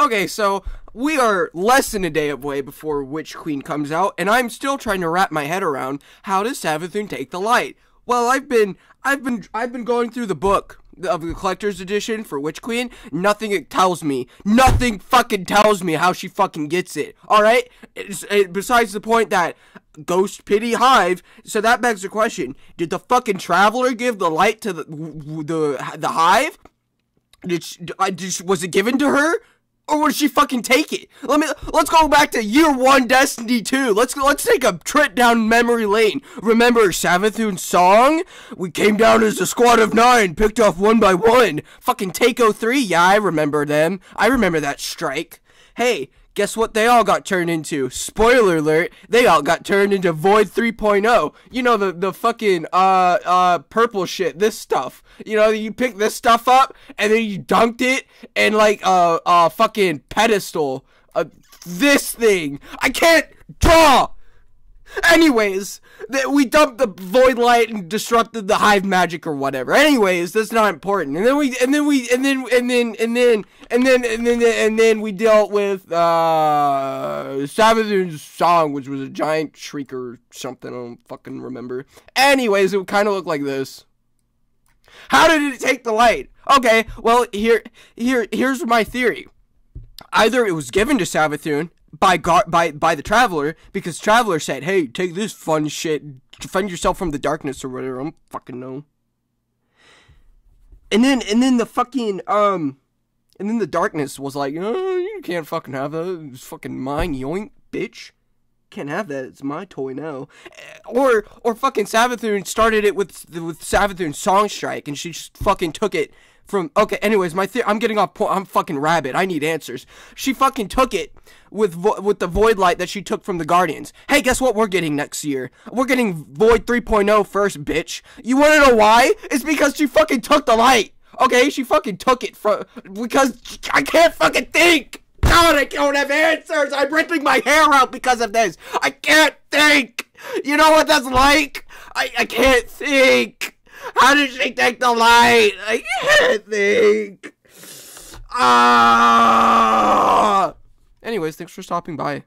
Okay, so we are less than a day away before Witch Queen comes out, and I'm still trying to wrap my head around how does Savathun take the light? Well, I've been, I've been, I've been going through the book of the collector's edition for Witch Queen. Nothing tells me, nothing fucking tells me how she fucking gets it. All right. It, besides the point that Ghost Pity Hive. So that begs the question: Did the fucking traveler give the light to the the the hive? Did, she, was it given to her? Or would she fucking take it? Let me let's go back to year one Destiny 2. Let's let's take a trip down memory lane. Remember Savathun's song? We came down as a squad of nine, picked off one by one. Fucking Takeo 3, yeah, I remember them. I remember that strike. Hey, guess what they all got turned into? Spoiler alert, they all got turned into Void 3.0. You know, the, the fucking, uh, uh, purple shit, this stuff. You know, you pick this stuff up, and then you dunked it, and like, uh, uh, fucking pedestal. Uh, this thing. I can't draw! Anyways, th- we dumped the void light and disrupted the hive magic or whatever. Anyways, that's not important. And then we and then we and then and then and then and then and then and then we dealt with uh Savathun's song, which was a giant shriek or something. I don't fucking remember. Anyways, it would kind of looked like this. How did it take the light? Okay, well here here here's my theory. Either it was given to Savathun by gar- by by the traveler because traveler said, "Hey, take this fun shit, defend yourself from the darkness or whatever." I don't fucking know. And then and then the fucking um, and then the darkness was like, "Oh, you can't fucking have that. It's fucking mine, yoink, bitch." Can't have that. It's my toy now. Or or fucking Savathun started it with with Savathun's song strike, and she just fucking took it from okay anyways my the- i'm getting off point i'm fucking rabid i need answers. She fucking took it with with the void light that she took from the guardians. Hey guess what we're getting next year? We're getting void 3.0 first bitch. You want to know why? It's because she fucking took the light okay? She fucking took it from because i can't fucking think. God i don't have answers. I'm ripping my hair out because of this. I can't think. You know what that's like? I, I can't think how did she take the light? I can't think. Ah. Anyways, thanks for stopping by.